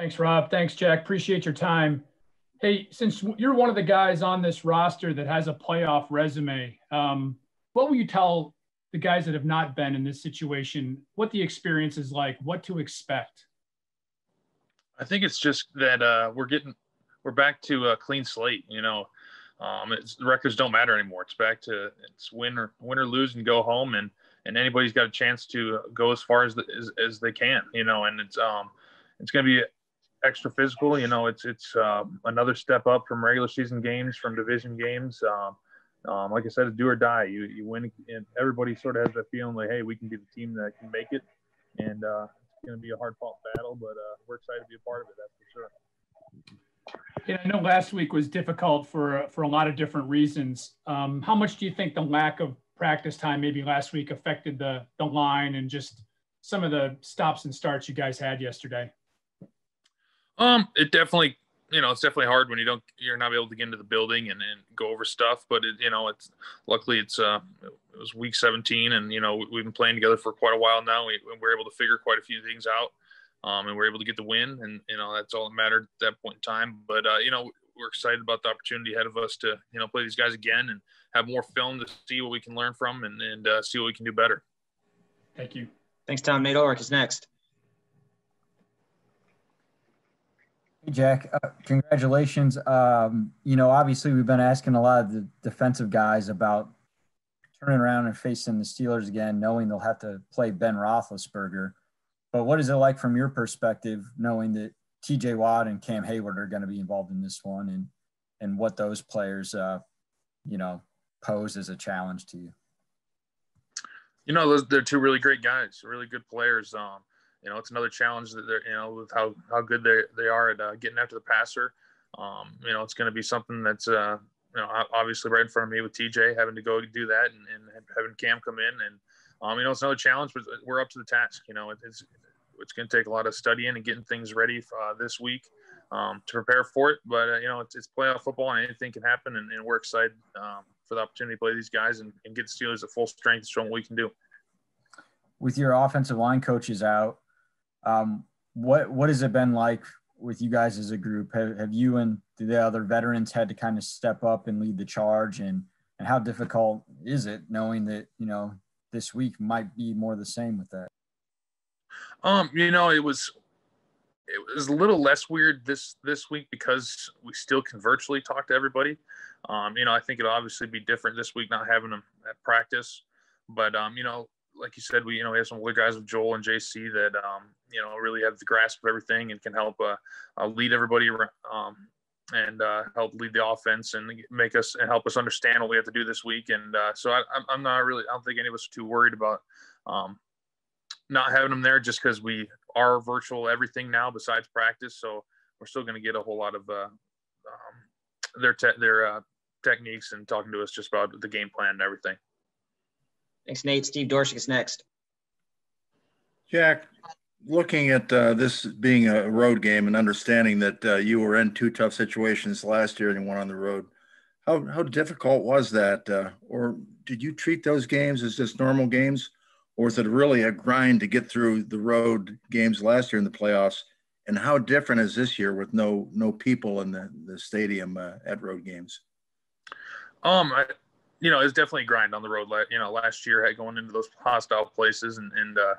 Thanks, Rob. Thanks, Jack. Appreciate your time. Hey, since you're one of the guys on this roster that has a playoff resume, um, what will you tell the guys that have not been in this situation what the experience is like, what to expect? I think it's just that uh, we're getting we're back to a clean slate. You know, um, the records don't matter anymore. It's back to it's win or win or lose and go home, and and anybody's got a chance to go as far as the, as, as they can. You know, and it's um it's going to be extra physical. You know, it's it's um, another step up from regular season games, from division games. Um, um, like I said, it's do or die. You you win, and everybody sort of has that feeling like, hey, we can be the team that can make it, and uh, it's going to be a hard fought battle, but uh, we're excited to be a part of it. That's for sure. Yeah, I know last week was difficult for for a lot of different reasons. Um, how much do you think the lack of practice time maybe last week affected the the line and just some of the stops and starts you guys had yesterday? Um, it definitely, you know, it's definitely hard when you don't, you're not able to get into the building and, and go over stuff. But it, you know, it's luckily it's uh, it was week 17, and you know we've been playing together for quite a while now. We, we're able to figure quite a few things out um, and we're able to get the win, and you know that's all that mattered at that point in time. But uh, you know we're excited about the opportunity ahead of us to you know play these guys again and have more film to see what we can learn from and, and uh, see what we can do better. Thank you. Thanks, Tom. Nate Ulrich is next. Hey, Jack. Uh, congratulations. Um, you know, obviously, we've been asking a lot of the defensive guys about turning around and facing the Steelers again, knowing they'll have to play Ben Roethlisberger. But what is it like from your perspective, knowing that T.J. Watt and Cam Hayward are going to be involved in this one, and and what those players, uh, you know, pose as a challenge to you? You know, those they're two really great guys, really good players. Um, you know, it's another challenge that they're, you know, with how how good they they are at uh, getting after the passer. Um, you know, it's going to be something that's uh, you know obviously right in front of me with TJ having to go do that and, and having Cam come in and um, you know, it's another challenge, but we're up to the task. You know, it's it's going to take a lot of studying and getting things ready uh, this week um, to prepare for it. But uh, you know, it's, it's, playoff football and anything can happen, and, and we're excited um, for the opportunity to play these guys and, and get the Steelers at full strength, showing what we can do. With your offensive line coaches out, um, what what has it been like with you guys as a group? Have, have you and the other veterans had to kind of step up and lead the charge, and and how difficult is it knowing that you know this week might be more the same with that? Um, you know, it was it was a little less weird this this week because we still can virtually talk to everybody. Um, you know, I think it'll obviously be different this week not having them at practice, but um, you know, like you said, we you know we have some other guys with Joel and JC that um, you know really have the grasp of everything and can help uh, uh, lead everybody um, and uh, help lead the offense and make us and help us understand what we have to do this week. And uh, so I, am not really, I don't think any of us are too worried about um, not having them there just because we are virtual everything now besides practice. So we're still going to get a whole lot of uh, um, their te- their uh, techniques and talking to us just about the game plan and everything. Thanks, Nate. Steve Dorsey is next. Jack, looking at uh, this being a road game and understanding that uh, you were in two tough situations last year and you went on the road, how, how difficult was that? Uh, or did you treat those games as just normal games? Or was it really a grind to get through the road games last year in the playoffs? And how different is this year with no no people in the, the stadium uh, at road games? Um, I, you know, it's definitely grind on the road. You know, last year had going into those hostile places and, and uh,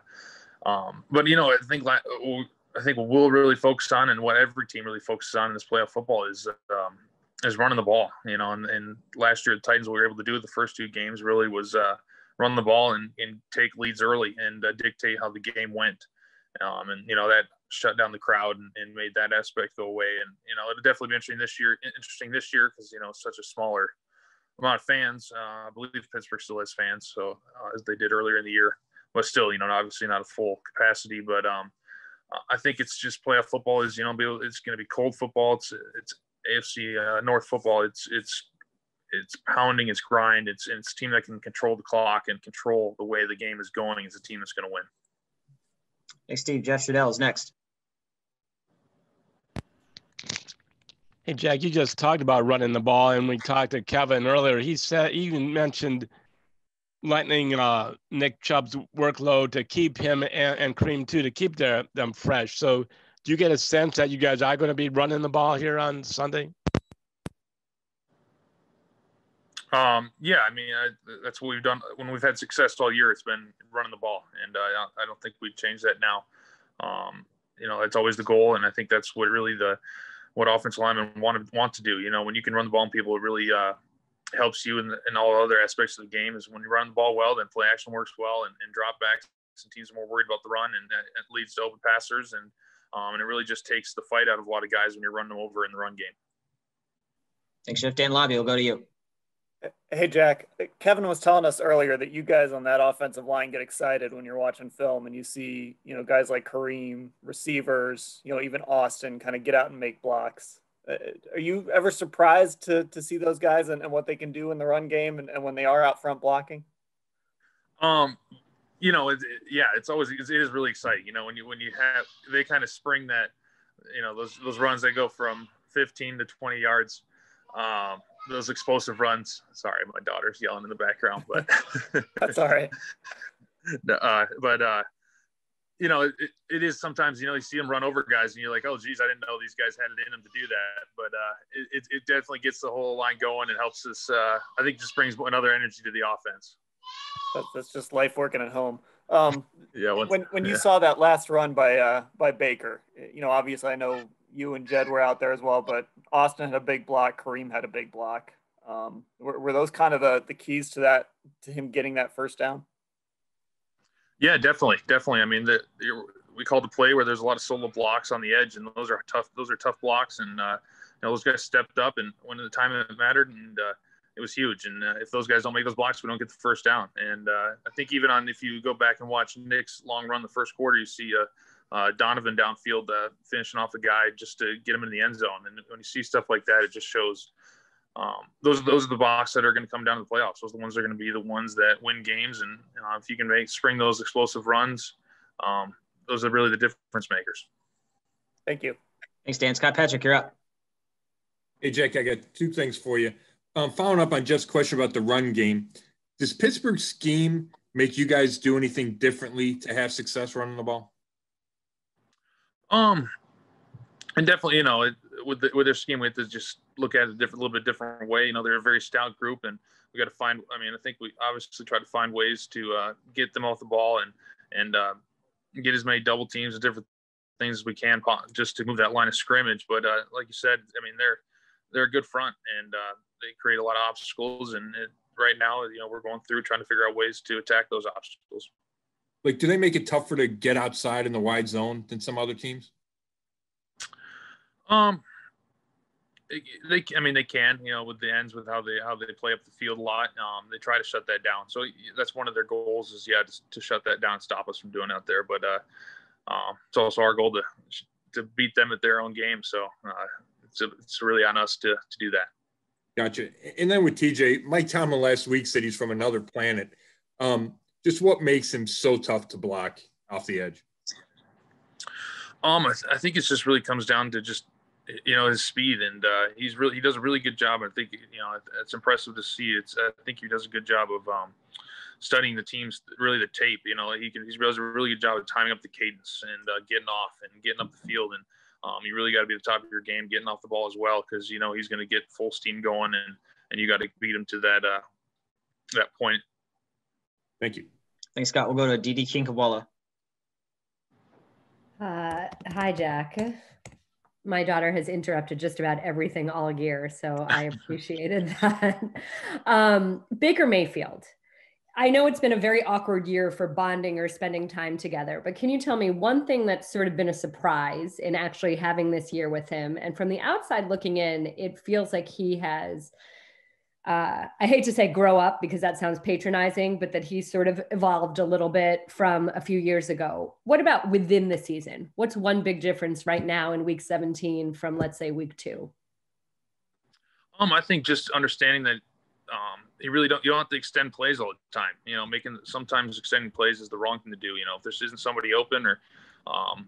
um, but you know, I think I think we'll really focus on, and what every team really focuses on in this playoff football is um, is running the ball. You know, and, and last year the Titans we were able to do the first two games really was uh, run the ball and, and take leads early and uh, dictate how the game went. Um, and you know that shut down the crowd and, and, made that aspect go away. And you know it'll definitely be interesting this year. Interesting this year because you know such a smaller amount of fans. Uh, I believe Pittsburgh still has fans, so uh, as they did earlier in the year but still, you know, obviously not a full capacity. But um, I think it's just playoff football is you know it's going to be cold football. It's it's AFC uh, North football. It's it's it's pounding, it's grind. It's it's a team that can control the clock and control the way the game is going. It's a team that's going to win. Hey, Steve. Jeff Schudel is next. Hey, Jack, you just talked about running the ball, and we talked to Kevin earlier. He said, he even mentioned lightening uh, Nick Chubb's workload to keep him and, and Kareem too to keep their, them fresh. So do you get a sense that you guys are going to be running the ball here on Sunday? Um, yeah, I mean, I, that's what we've done when we've had success all year. It's been running the ball, and uh, I don't think we've changed that now. Um, you know, that's always the goal, and I think that's what really the what offensive linemen want to want to do. You know, when you can run the ball and people, it really uh, helps you in, the, in all other aspects of the game. Is when you run the ball well, then play action works well, and, and drop backs and teams are more worried about the run, and it leads to open passers, and um, and it really just takes the fight out of a lot of guys when you're running them over in the run game. Thanks, Jeff. Dan Labbe. We'll go to you. Hey, Jack. Kevin was telling us earlier that you guys on that offensive line get excited when you're watching film and you see, you know, guys like Kareem, receivers, you know, even Austin kind of get out and make blocks. Uh, are you ever surprised to, to see those guys and, and what they can do in the run game and, and when they are out front blocking? Um, you know, it, it, yeah, it's always it is really exciting. You know, when you when you have they kind of spring that, you know, those those runs that go from 15 to 20 yards. Um, those explosive runs. Sorry, my daughter's yelling in the background, but that's all right. uh, but uh, you know, it, it is sometimes you know you see them run over guys, and you're like, oh geez, I didn't know these guys had it in them to do that. But uh, it, it definitely gets the whole line going and helps us. Uh, I think just brings another energy to the offense. That's, that's just life working at home. Um, yeah. When when you saw that last run by uh, by Baker, you know, obviously I know you and Jed were out there as well, but Austin had a big block. Kareem had a big block. Um, were, were those kind of the, the keys to that, to him getting that first down? Yeah, definitely. Definitely. I mean, the, the, we call the play where there's a lot of solo blocks on the edge and those are tough, those are tough blocks. And, uh, you know, those guys stepped up and when the time it mattered and, uh, it was huge. And uh, if those guys don't make those blocks, we don't get the first down. And uh, I think even on if you go back and watch Nick's long run the first quarter, you see a, uh, Donovan downfield uh, finishing off a guy just to get him in the end zone. And when you see stuff like that, it just shows um, those those are the box that are going to come down to the playoffs. Those are the ones that are going to be the ones that win games. And uh, if you can make spring those explosive runs, um, those are really the difference makers. Thank you. Thanks, Dan. Scott Petrak, you're up. Hey, Jack, I got two things for you. Um, following up on Jeff's question about the run game, does Pittsburgh's scheme make you guys do anything differently to have success running the ball? Um, and definitely, you know, it, with the, with their scheme, we have to just look at it a different, little bit different way. You know, they're a very stout group, and we got to find. I mean, I think we obviously try to find ways to uh, get them off the ball and and uh, get as many double teams and different things as we can, just to move that line of scrimmage. But uh, like you said, I mean, they're they're a good front, and uh, they create a lot of obstacles. And it, right now, you know, we're going through trying to figure out ways to attack those obstacles. Like, do they make it tougher to get outside in the wide zone than some other teams? Um, they, I mean, they can, you know, with the ends, with how they how they play up the field a lot. Um, they try to shut that down. So that's one of their goals is yeah, to, to shut that down, stop us from doing out there. But uh, uh, it's also our goal to to beat them at their own game. So uh, it's a, it's really on us to to do that. Gotcha. And then with TJ, Mike Tomlin last week said he's from another planet. Um, just what makes him so tough to block off the edge? Um, I, I, think it just really comes down to just you know his speed, and uh, he's really he does a really good job. I think you know it's impressive to see. It's I think he does a good job of um, studying the teams, really the tape. You know, he can he does a really good job of timing up the cadence and uh, getting off and getting up the field. And um, you really got to be at the top of your game, getting off the ball as well, because you know he's going to get full steam going, and and you got to beat him to that uh, that point Thank you. Thanks, Scott. We'll go to Didi Kinkawala. Uh, hi, Jack. My daughter has interrupted just about everything all year, so I appreciated that. Um, Baker Mayfield. I know it's been a very awkward year for bonding or spending time together, but can you tell me one thing that's sort of been a surprise in actually having this year with him? And from the outside looking in, it feels like he has uh, I hate to say grow up because that sounds patronizing, but that he's sort of evolved a little bit from a few years ago. What about within the season? What's one big difference right now in week 17 from, let's say, week two? Um, I think just understanding that um, you really don't you don't have to extend plays all the time. You know, making sometimes extending plays is the wrong thing to do. You know, if there isn't somebody open or um,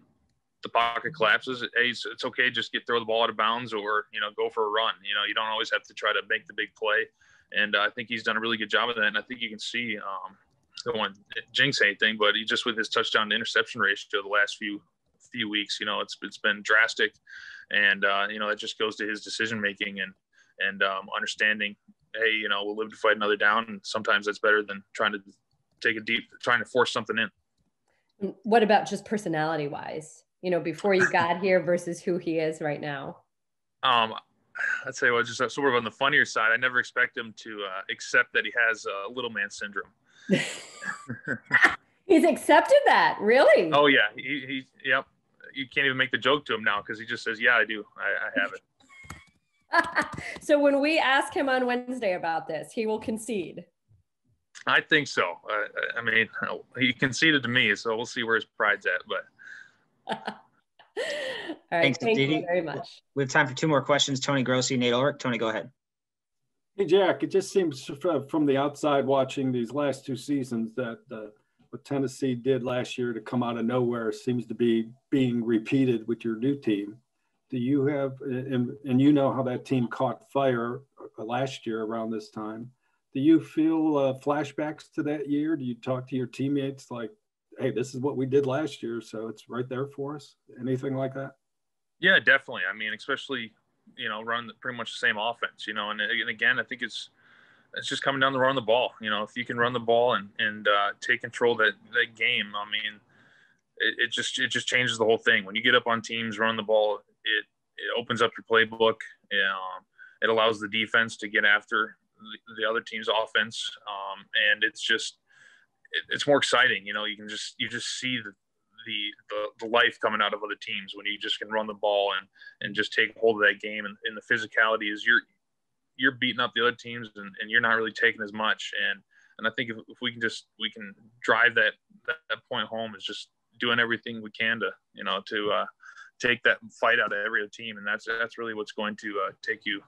the pocket collapses, hey, it's, it's okay. Just get throw the ball out of bounds or you know go for a run. You know, you don't always have to try to make the big play. And uh, I think he's done a really good job of that. And I think you can see, um, don't want jinx anything, but he just with his touchdown to interception ratio the last few few weeks. You know, it's it's been drastic, and uh, you know that just goes to his decision making and and um, understanding. Hey, you know, we'll live to fight another down, and sometimes that's better than trying to take a deep, trying to force something in. What about just personality wise? You know, before you got here versus who he is right now. Um, I'd say well, just sort of on the funnier side. I never expect him to uh, accept that he has uh, little man syndrome. He's accepted that, really? Oh yeah, he, he yep. You can't even make the joke to him now because he just says, "Yeah, I do. I, I have it." so when we ask him on Wednesday about this, he will concede. I think so. Uh, I mean, he conceded to me, so we'll see where his pride's at. But all right, Thanks, thank Didi. you very much. We have time for two more questions. Tony Grossi, Nate Ulrich. Tony, go ahead. Hey, Jack. It just seems from the outside watching these last two seasons that uh, what Tennessee did last year to come out of nowhere seems to be being repeated with your new team. Do you have, and, and you know how that team caught fire uh, last year around this time. Do you feel uh, flashbacks to that year? Do you talk to your teammates like, hey, this is what we did last year, so it's right there for us? Anything like that? Yeah, definitely. I mean, especially, you know, run pretty much the same offense, you know, and, and again, I think it's, it's just coming down the run the ball. You know, if you can run the ball and and uh, take control that that game, I mean, it, it, just it just changes the whole thing. When you get up on teams, run the ball, it it opens up your playbook. Um, it allows the defense to get after the, the other team's offense, um, and it's just it, it's more exciting. You know, you can just you just see the the, the, the life coming out of other teams when you just can run the ball and and just take hold of that game and, and the physicality is you're you're beating up the other teams and, and you're not really taking as much. And and I think if, if we can just we can drive that, that, that point home is just doing everything we can to you know to uh, take that fight out of every other team, and that's that's really what's going to uh, take you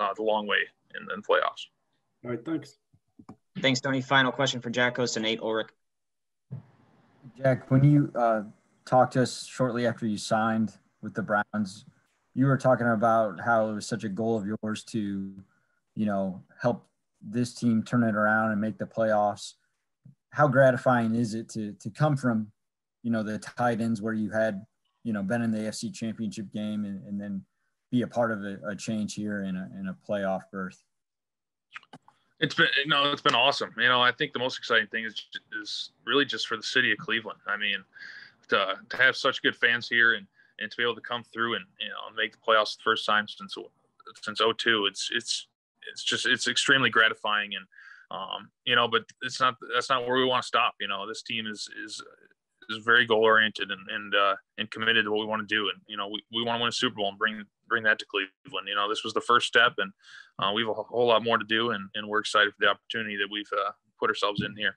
uh, the long way in the playoffs. All right, thanks. Thanks, Tony. Final question for Jack goes to Nate Ulrich. Jack, when you uh, talked to us shortly after you signed with the Browns, you were talking about how it was such a goal of yours to you know, help this team turn it around and make the playoffs. How gratifying is it to to come from, you know, the Titans where you had, you know, been in the AFC Championship game and, and then be a part of a, a change here in a in a playoff berth? It's been know it's been awesome. You know I think the most exciting thing is is really just for the city of Cleveland. I mean, to to have such good fans here and and to be able to come through and you know make the playoffs the first time since since 02, it's it's it's just it's extremely gratifying and um, you know, but it's not that's not where we want to stop. You know, this team is is is very goal oriented and and uh, and committed to what we want to do. And you know, we, we want to win a Super Bowl and bring bring that to Cleveland. You know, this was the first step, and uh, we have a whole lot more to do, and and we're excited for the opportunity that we've uh, put ourselves in here.